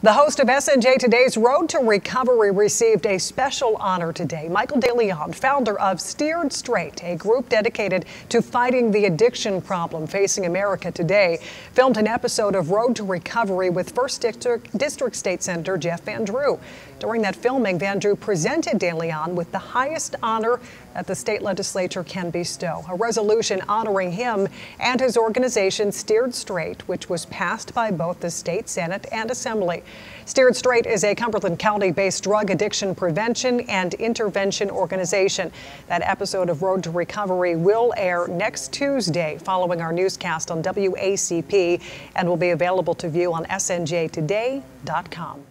The host of SNJ Today's Road to Recovery received a special honor today. Michael DeLeon, founder of Steered Straight, a group dedicated to fighting the addiction problem facing America today, filmed an episode of Road to Recovery with 1st District, District State Senator Jeff Van Drew. During that filming, Van Drew presented DeLeon with the highest honor that the state legislature can bestow, a resolution honoring him and his organization Steered Straight, which was passed by both the state Senate and Assembly. Steered Straight is a Cumberland County based drug addiction prevention and intervention organization. That episode of Road to Recovery will air next Tuesday following our newscast on WACP and will be available to view on snjtoday.com.